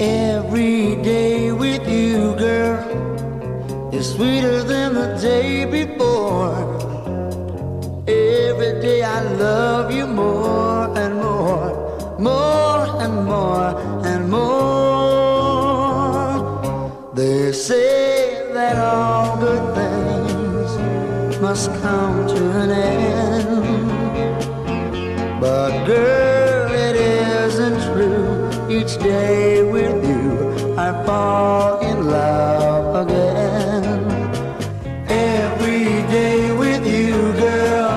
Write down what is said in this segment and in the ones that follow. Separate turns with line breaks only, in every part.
Every day with you, girl, is sweeter than the day before. Every day I love you more and more, more and more and more. They say that all good things must come to an end. Each day with you, I fall in love again. Every day with you, girl,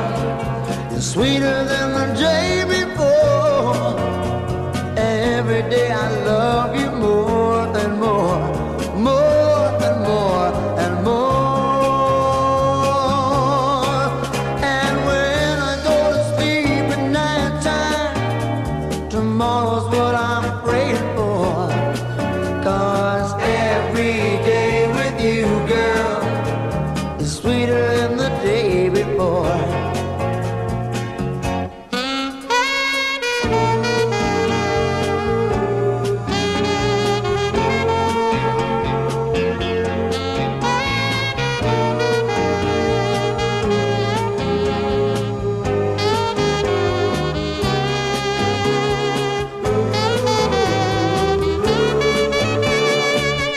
is sweeter than the day before. Every day I love you more and more, more and more and more. And when I go to sleep at night time, tomorrow's what I'm before.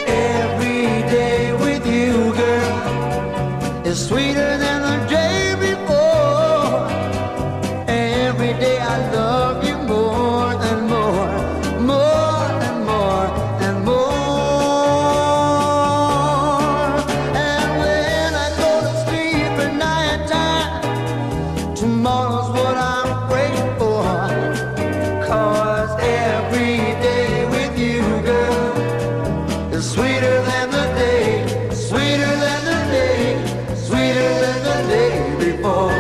Every day with you, girl, is sweeter than day,